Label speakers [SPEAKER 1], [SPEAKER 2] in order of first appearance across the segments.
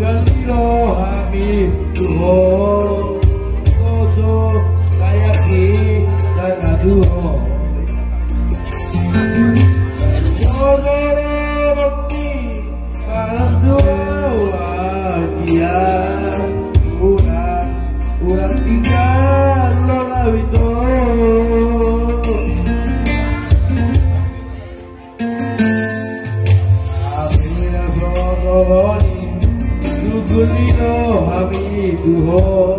[SPEAKER 1] Rogalino Habib Duho Koso Kayaki dan Aduho Kurino Hamiduho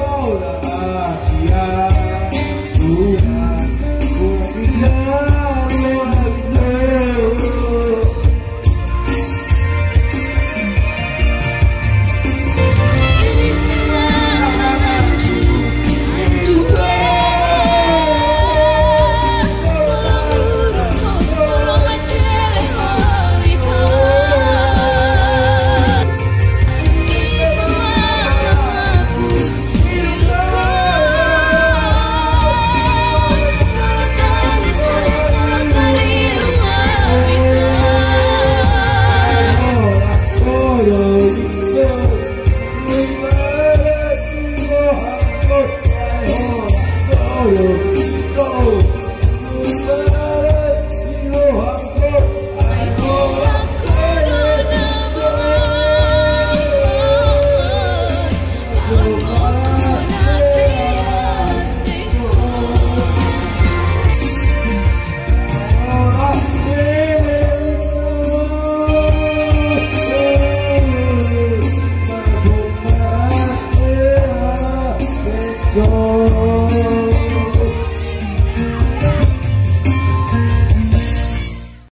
[SPEAKER 1] your